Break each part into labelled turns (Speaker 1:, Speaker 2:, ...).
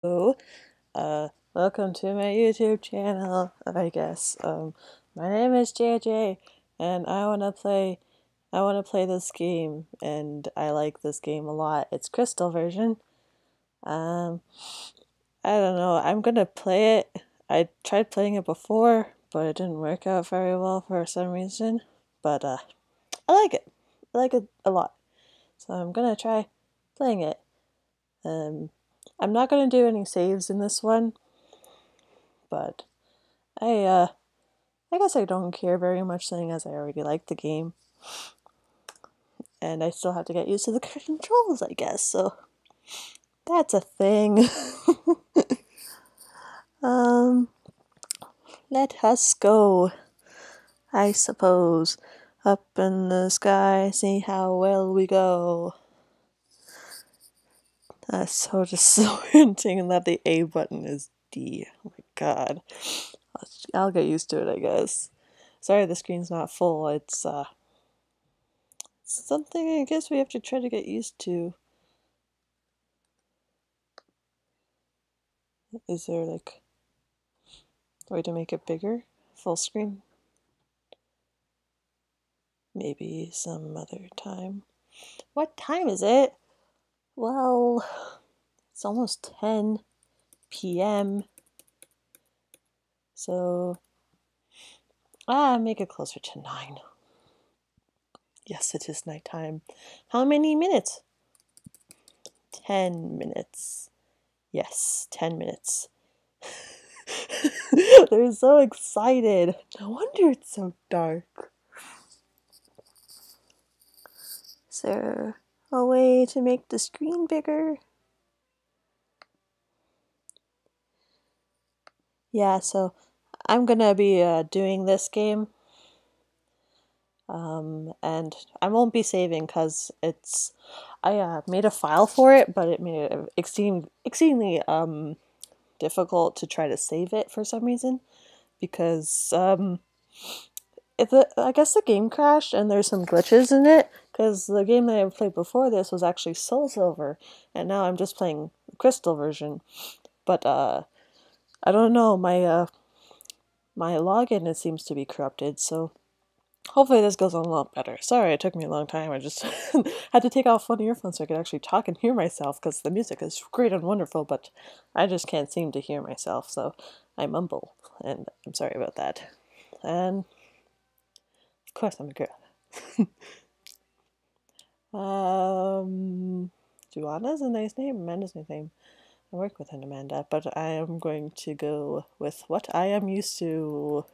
Speaker 1: Hello, uh, welcome to my YouTube channel, I guess. Um, my name is JJ, and I wanna play, I wanna play this game, and I like this game a lot. It's Crystal version. Um, I don't know, I'm gonna play it. I tried playing it before, but it didn't work out very well for some reason. But, uh, I like it. I like it a lot. So I'm gonna try playing it. Um, I'm not going to do any saves in this one, but I, uh, I guess I don't care very much seeing as I already like the game. And I still have to get used to the controls, I guess, so that's a thing. um, let us go, I suppose. Up in the sky, see how well we go. That's so disorienting that the A button is D. Oh my god. I'll get used to it, I guess. Sorry the screen's not full. It's, uh, something I guess we have to try to get used to. Is there, like, a way to make it bigger? Full screen? Maybe some other time. What time is it? Well, it's almost 10 p.m. So, ah, make it closer to 9. Yes, it is nighttime. How many minutes? 10 minutes. Yes, 10 minutes. They're so excited. No wonder it's so dark. There a way to make the screen bigger? Yeah, so I'm gonna be uh, doing this game. Um, and I won't be saving because it's I uh, made a file for it, but it made it extremely extremely um, difficult to try to save it for some reason because um, it, I guess the game crashed and there's some glitches in it because the game that I played before this was actually Soul Silver, and now I'm just playing Crystal version. But uh, I don't know my uh, my login it seems to be corrupted, so hopefully this goes on a lot better. Sorry, it took me a long time. I just had to take off one earphone so I could actually talk and hear myself because the music is great and wonderful, but I just can't seem to hear myself, so I mumble, and I'm sorry about that. And of course, I'm a girl. um, Joanna's a nice name. Amanda's a nice name. I work with an Amanda, but I am going to go with what I am used to.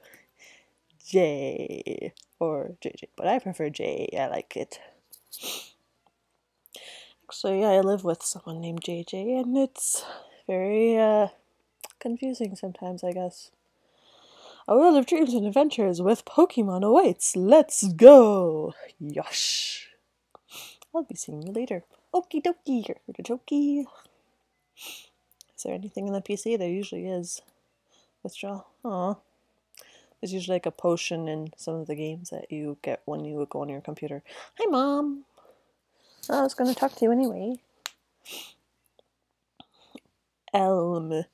Speaker 1: J or JJ, but I prefer J. I like it. Actually, I live with someone named JJ, and it's very uh, confusing sometimes, I guess. A world of dreams and adventures with Pokemon awaits. Let's go! Yosh! I'll be seeing you later. Okie dokie, artichoke. Is there anything in the PC? There usually is. Withdraw. Aw. There's usually like a potion in some of the games that you get when you go on your computer. Hi, Mom! I was going to talk to you anyway. Elm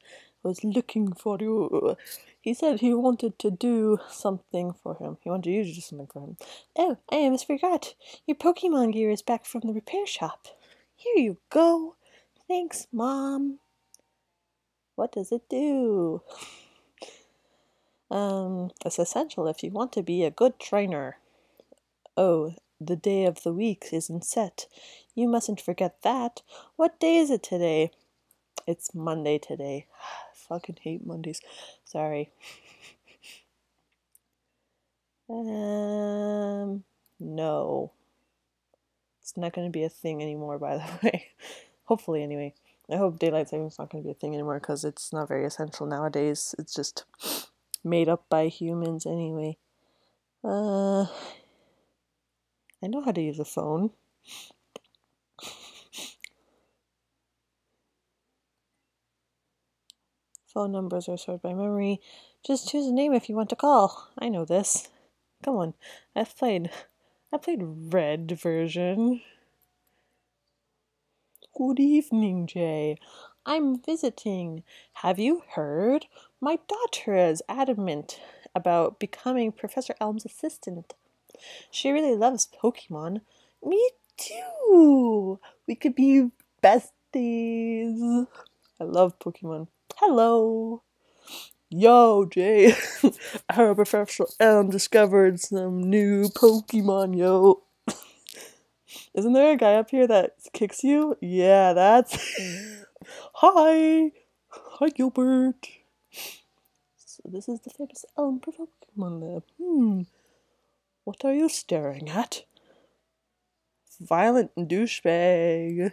Speaker 1: was looking for you. He said he wanted to do something for him. He wanted you to do something for him. Oh, I almost forgot. Your Pokemon gear is back from the repair shop. Here you go. Thanks, Mom. What does it do? Um, it's essential if you want to be a good trainer. Oh, the day of the week isn't set. You mustn't forget that. What day is it today? It's Monday today. Fucking hate Mondays. Sorry. um, no. It's not going to be a thing anymore, by the way. Hopefully, anyway. I hope daylight savings not going to be a thing anymore because it's not very essential nowadays. It's just made up by humans anyway. Uh, I know how to use a phone. Phone numbers are stored by memory. Just choose a name if you want to call. I know this. Come on. I've played I played red version. Good evening, Jay. I'm visiting. Have you heard? My daughter is adamant about becoming Professor Elm's assistant. She really loves Pokemon. Me too. We could be besties. I love Pokemon. Hello. Yo, Jay. Our Professor Elm discovered some new Pokemon, yo. Isn't there a guy up here that kicks you? Yeah, that's. Hi! Hi, Gilbert. So, this is the famous Elm Pokemon Lab. Hmm. What are you staring at? Violent douchebag.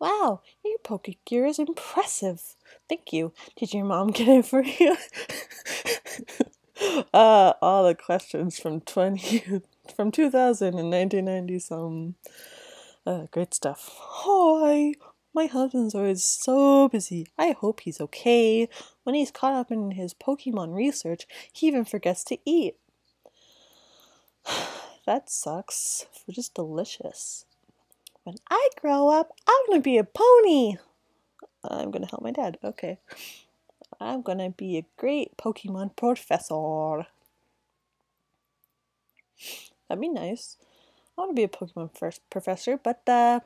Speaker 1: Wow, your Pokegear is impressive. Thank you. Did your mom get it for you? uh, all the questions from 20 from 2000 and 1990 some uh, great stuff. Hi, my husband's always so busy. I hope he's okay. When he's caught up in his Pokemon research, he even forgets to eat. that sucks. Food is delicious. When I grow up, I'm gonna be a pony. I'm gonna help my dad. Okay. I'm gonna be a great Pokemon professor. That'd be nice. I want to be a Pokemon first professor, but uh,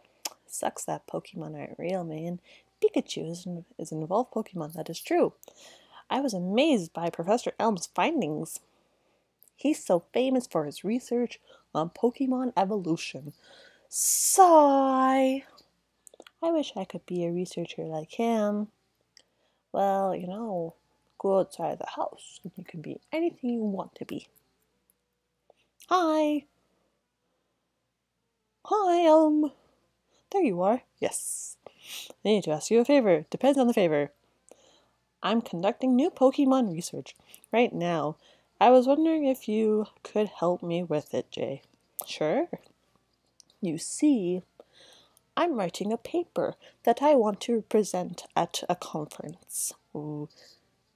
Speaker 1: sucks that Pokemon aren't real, man. Pikachu is an, is an evolved Pokemon, that is true. I was amazed by Professor Elm's findings. He's so famous for his research on Pokemon evolution. Sigh. I wish I could be a researcher like him. Well, you know, go outside the house and you can be anything you want to be. Hi. Hi, um. There you are. Yes. I need to ask you a favor. Depends on the favor. I'm conducting new Pokemon research right now. I was wondering if you could help me with it, Jay. Sure. You see, I'm writing a paper that I want to present at a conference. Ooh.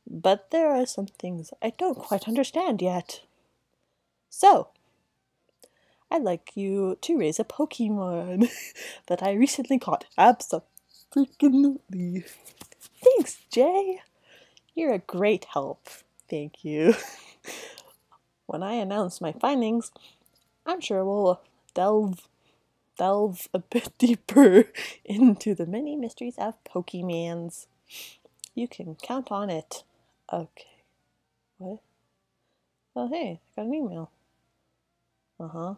Speaker 1: But there are some things I don't quite understand yet. So, I'd like you to raise a Pokemon that I recently caught. Absolutely. Thanks, Jay. You're a great help. Thank you. when I announce my findings, I'm sure we'll delve delve a bit deeper into the many mysteries of Pokemans. You can count on it. Okay. What? Oh, hey, I got an email. Uh huh.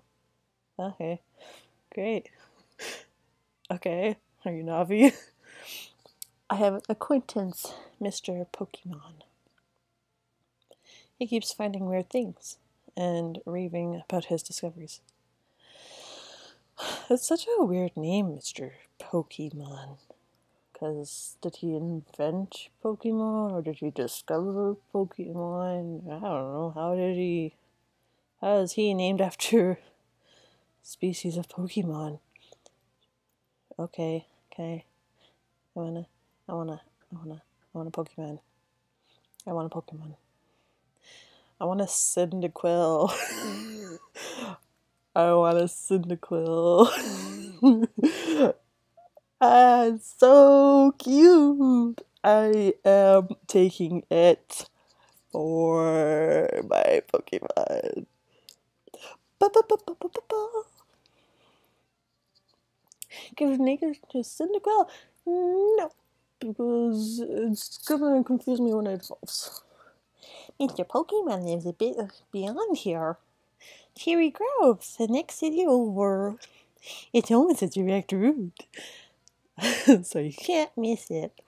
Speaker 1: Okay. Great. Okay. Are you Navi? I have an acquaintance, Mr. Pokemon. He keeps finding weird things and raving about his discoveries. It's such a weird name, Mr. Pokemon. Because did he invent Pokemon or did he discover Pokemon? I don't know. How did he. How is he named after species of Pokemon. Okay, okay. I wanna, I wanna, I wanna, I want a Pokemon. I want a Pokemon. I want a Cyndaquil. I want a Cyndaquil. ah, so cute. I am taking it for my Pokemon. Give Naked to Cyndaquil? No, because it's gonna confuse me when it evolves. Mr. Pokemon lives a bit beyond here. Cherry Grove's the next city over. It's almost a direct route, so you can't miss it.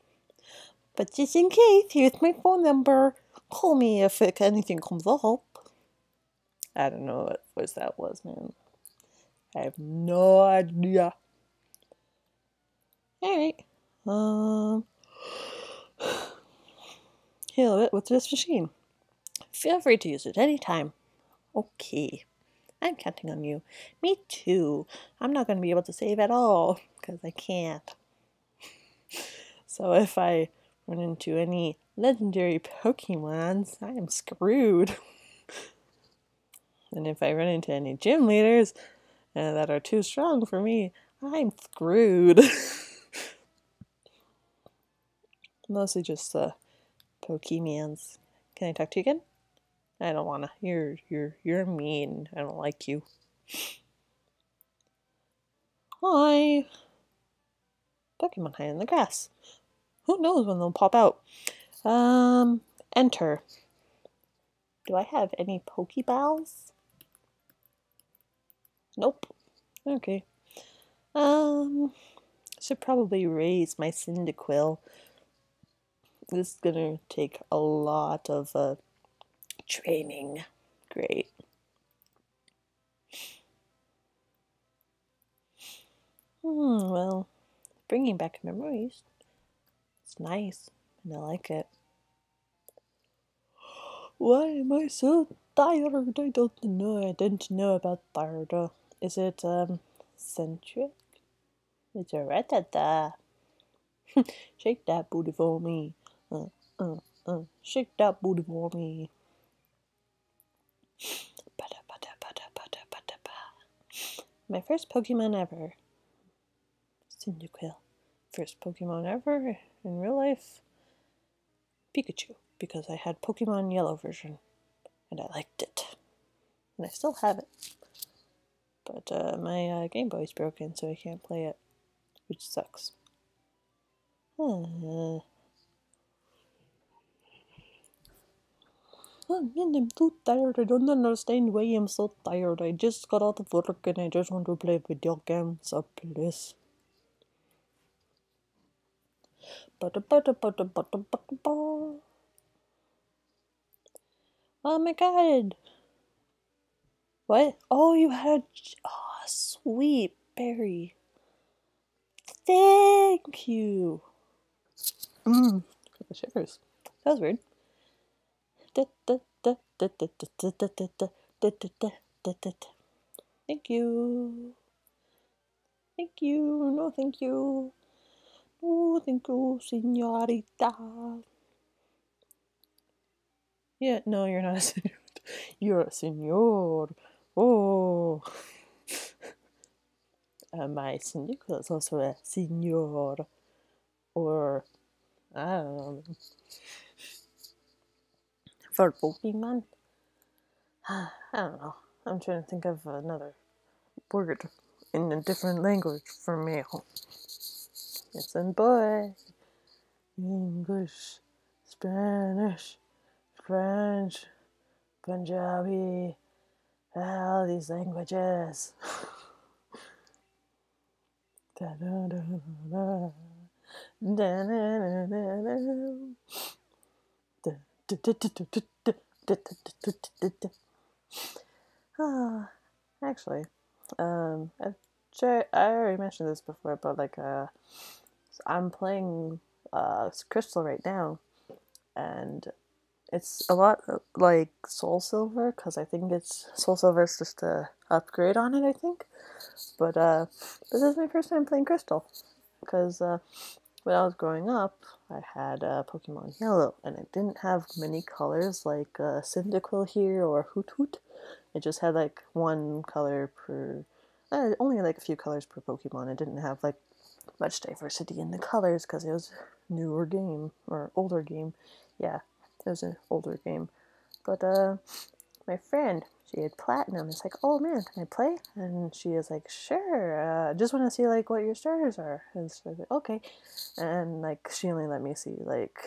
Speaker 1: But just in case, here's my phone number. Call me if anything comes up. I don't know what voice that was, man. I have no idea. Alright. Um Heal it with this machine. Feel free to use it anytime. Okay. I'm counting on you. Me too. I'm not going to be able to save at all because I can't. so if I run into any legendary Pokemons, I am screwed. and if I run into any gym leaders uh, that are too strong for me, I'm screwed. Mostly just the Pokemons. Can I talk to you again? I don't wanna. You're you're you're mean. I don't like you. Hi. Pokemon hide in the grass. Who knows when they'll pop out? Um, enter. Do I have any Pokeballs? Nope. Okay. Um, should probably raise my Cyndaquil. This is gonna take a lot of uh, training. Great. Hmm, well, bringing back memories. It's nice, and I like it. Why am I so tired? I don't know. I didn't know about tired. Is it, um, Sentret? It's a Rattata. Shake that booty for me. Uh, uh, uh. Shake that booty for me. My first Pokemon ever. Cyndaquil. First Pokemon ever in real life. Pikachu, because I had Pokemon Yellow version and I liked it. And I still have it. But uh, my uh, Game Boy's broken, so I can't play it, which sucks. Uh, I'm too tired. I don't understand why I'm so tired. I just got out of work and I just want to play video games. So please. Oh my god. What? Oh, you had a oh, sweet berry. Thank you. Mmm, the shivers. That was weird. Thank you. Thank you. No, thank you. No, thank you, senorita. Yeah, no, you're not a senor. You're a senor. Oh. Uh, my Cyndaquil is also a senor. Or, I don't know. For Pokemon? I don't know. I'm trying to think of another word in a different language for male. It's in boy. English, Spanish, French, Punjabi, all these languages. Actually, um, I, I already mentioned this before, but like, uh, I'm playing uh, Crystal right now, and it's a lot like Soul Silver because I think it's Soul Silver is just a upgrade on it. I think, but uh, this is my first time playing Crystal because uh, when I was growing up, I had uh, Pokemon Yellow, and it didn't have many colors like uh, Cyndaquil here or Hoot Hoot. It just had like one color per, uh, only like a few colors per Pokemon. It didn't have like much diversity in the colors because it was newer game or older game. Yeah, it was an older game. But uh, my friend, she had platinum. It's like, oh man, can I play? And she is like, sure. Uh, just want to see like what your starters are. And so I was like, okay. And like she only let me see like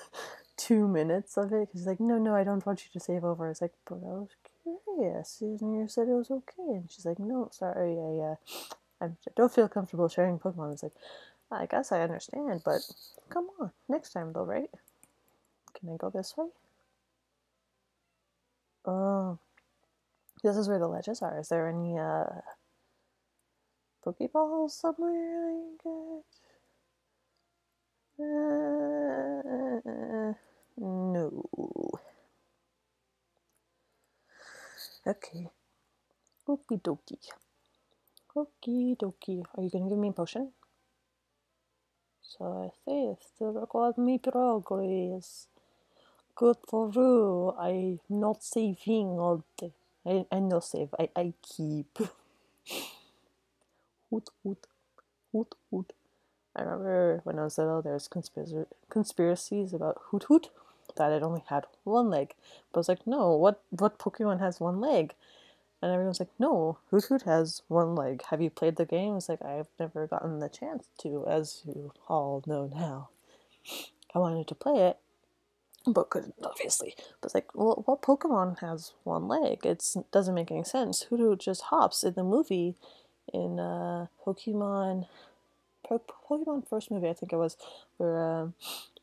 Speaker 1: two minutes of it. She's like, no, no, I don't want you to save over. I was like, but I was curious. And you said it was okay. And she's like, no, sorry, I uh, I don't feel comfortable sharing Pokemon. It's like, I guess I understand, but come on, next time though, right? Can I go this way? Oh, this is where the ledges are. Is there any uh Pokeballs somewhere I can get? Uh, no. Okay. Okie dokie. Okie dokie. Are you gonna give me a potion? So I say still record me progress. Good for you. I'm not saving all the I, I no save. I, I keep. hoot hoot. Hoot hoot. I remember when I was little, there was conspiracy conspiracies about Hoot Hoot that it only had one leg. But I was like, no, what what Pokemon has one leg? And everyone's like, no, Hoot Hoot has one leg. Have you played the game? It's like I've never gotten the chance to, as you all know now. I wanted to play it, but couldn't obviously. But like, well, what Pokemon has one leg? It doesn't make any sense. Hoot just hops in the movie in uh, Pokemon Pokemon first movie, I think it was, where um,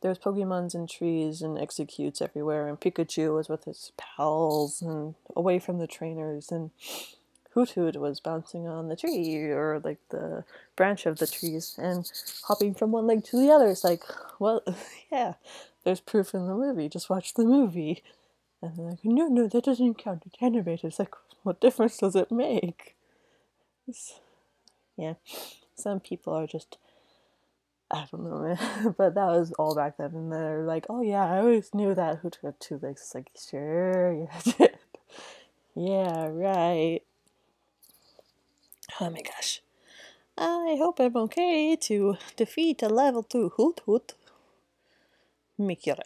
Speaker 1: there's Pokemons in trees and executes everywhere, and Pikachu was with his pals and away from the trainers, and Hoot Hoot was bouncing on the tree or like the branch of the trees and hopping from one leg to the other. It's like, well, yeah, there's proof in the movie. Just watch the movie. And they're like, no, no, that doesn't count. It's animated. It's like, what difference does it make? It's, yeah some people are just I don't know, man. but that was all back then, and they're like, "Oh yeah, I always knew that Hoot had two legs." It's like, sure, you did. yeah, right. Oh my gosh. I hope I'm okay to defeat a level two Hoot Hoot. Make your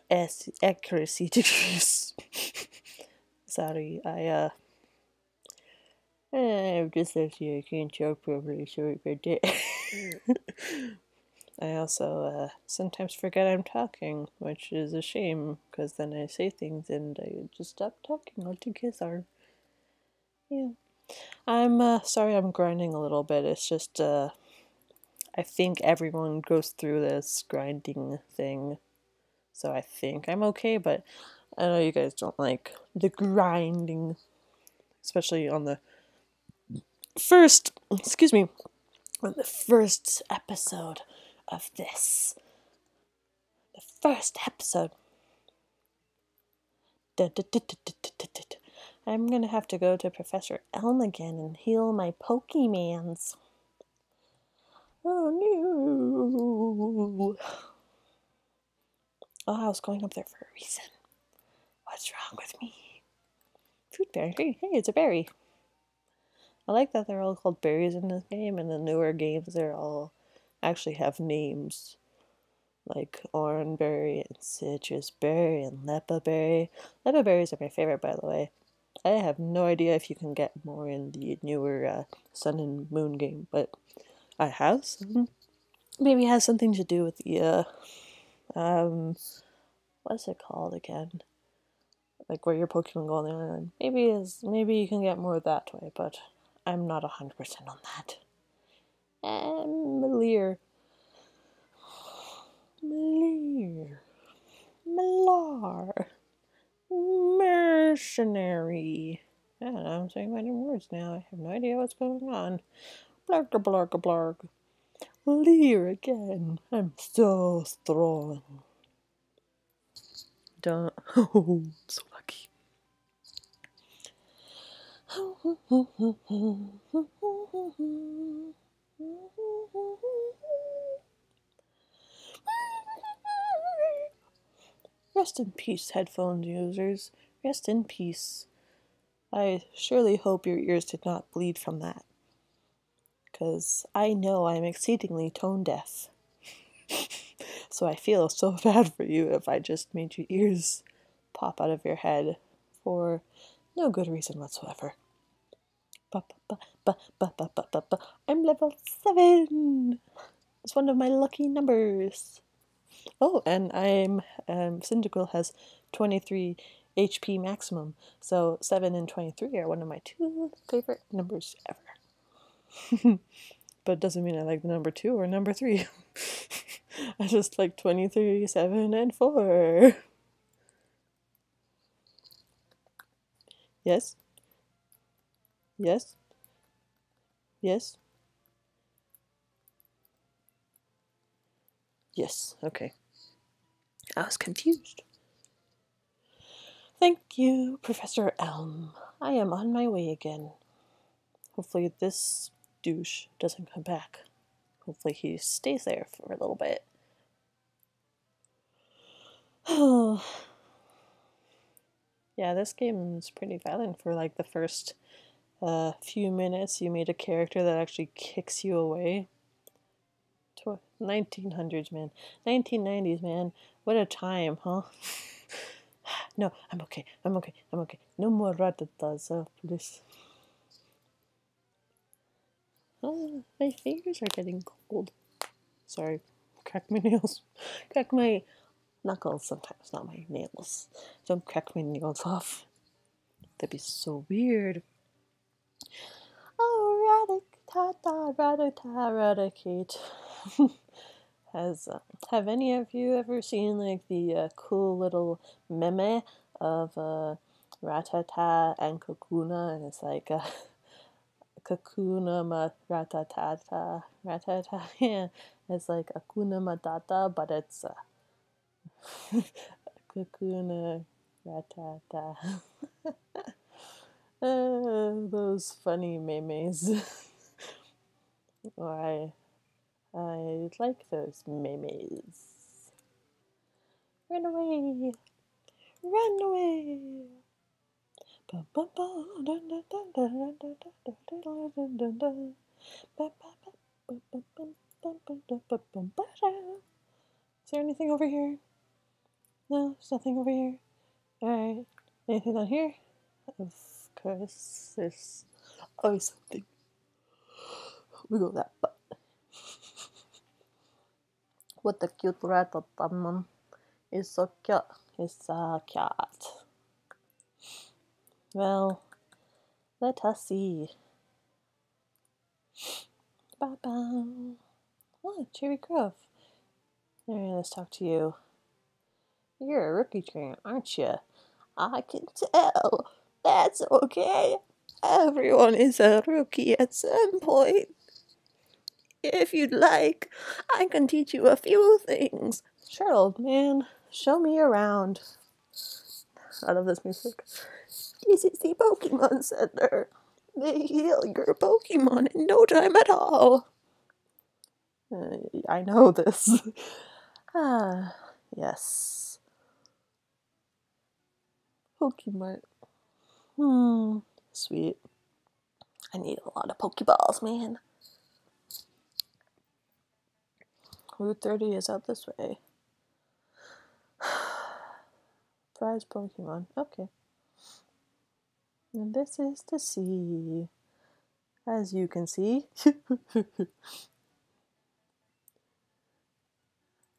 Speaker 1: accuracy decrease. Sorry, I uh I've just left you. I can't talk properly. Sorry about that. I also uh, sometimes forget I'm talking, which is a shame because then I say things and I just stop talking altogether. Yeah. I'm uh, sorry I'm grinding a little bit. It's just, uh, I think everyone goes through this grinding thing. So I think I'm okay, but I know you guys don't like the grinding, especially on the first, excuse me, on the first episode of this. The first episode. I'm gonna have to go to Professor Elm again and heal my Pokemans. Oh no! Oh, I was going up there for a reason. What's wrong with me? Fruit berry. Hey, it's a berry. I like that they're all called berries in this game, and the newer games they're all actually have names like orangeberry and Sitrus berry and leppa berry. Leppa berries are my favorite, by the way. I have no idea if you can get more in the newer uh, Sun and Moon game, but I have some. Maybe it has something to do with the, uh, um, what's it called again? Like where your Pokemon go on the island. Maybe is maybe you can get more that way, but I'm not 100% on that. And Melier. Melier. Malar. Mercenary. I don't know, I'm saying my new words now. I have no idea what's going on. Blarg blarg blarg. Leer again. I'm so strong. Don't. Oh, so lucky. Rest in peace, headphones users. Rest in peace. I surely hope your ears did not bleed from that. Because I know I'm exceedingly tone deaf. so I feel so bad for you if I just made your ears pop out of your head for no good reason whatsoever. I'm level 7! It's one of my lucky numbers. Oh, and I'm um, has 23 HP maximum, so 7 and 23 are one of my two favorite numbers ever. but it doesn't mean I like the number 2 or number 3. I just like 23, 7, and 4. Yes? Yes? Yes? Yes, okay. I was confused. Thank you, Professor Elm. I am on my way again. Hopefully, this douche doesn't come back. Hopefully, he stays there for a little bit. yeah, this game is pretty violent for like the first uh, few minutes. You meet a character that actually kicks you away Tw- 1900s, man. 1990s, man. What a time, huh? no, I'm okay. I'm okay. I'm okay. No more Rattatas, uh, please. Oh, my fingers are getting cold. Sorry. Crack my nails. Crack my knuckles sometimes, not my nails. Don't crack my nails off. That'd be so weird. Oh, Raticate. Has uh, have any of you ever seen like the uh, cool little meme of uh, Rattata and Kakuna, and it's like uh, Kakuna Rattata Rattata. Yeah, it's like Hakuna Matata, but it's uh, Kakuna Rattata. uh, those funny memes. I I like those memes. Run away! Run away! Is there anything over here? No, there's nothing over here. Alright. Anything down here? Of course, there's always something. We go that butt. what a cute rat man is so cute. It's a cat. Well, let us see. Ba ba. Oh, Cherry Grove. Alright, let's talk to you. You're a rookie trainer, aren't you? I can tell. That's okay. Everyone is a rookie at some point. If you'd like, I can teach you a few things. Sure, old man. Show me around. I love this music. This is the Pokemon Center. They heal your Pokemon in no time at all. Uh, I know this. ah, yes. Pokemon. Hmm, sweet. I need a lot of Pokeballs, man. Route 30 is out this way. Prize Pokemon. Okay. And this is the sea. As you can see.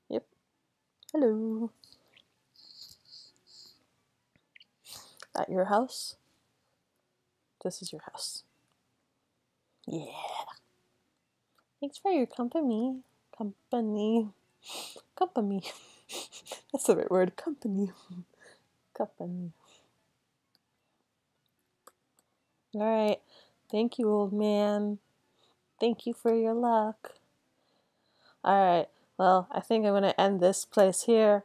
Speaker 1: yep. Hello. At your house? This is your house. Yeah. Thanks for your company. Company. Company. That's the right word. Company. Company. Alright. Thank you, old man. Thank you for your luck. Alright. Well, I think I'm going to end this place here.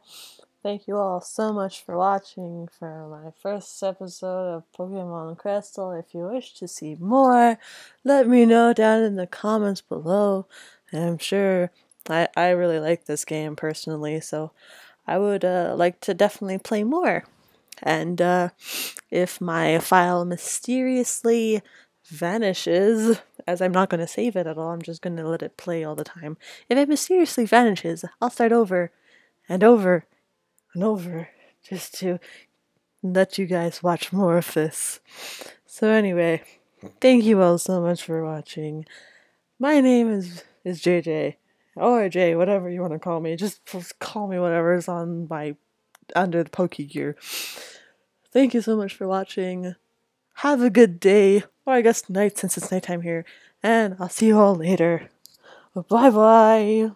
Speaker 1: Thank you all so much for watching for my first episode of Pokemon Crystal. If you wish to see more, let me know down in the comments below. I'm sure I, I really like this game personally, so I would uh, like to definitely play more. And uh, if my file mysteriously vanishes, as I'm not going to save it at all, I'm just going to let it play all the time. If it mysteriously vanishes, I'll start over and over and over just to let you guys watch more of this. So anyway, thank you all so much for watching. My name is is JJ or Jay, whatever you want to call me. Just call me whatever's on my under the pokey gear. Thank you so much for watching. Have a good day, or I guess night since it's nighttime here, and I'll see you all later. Bye bye.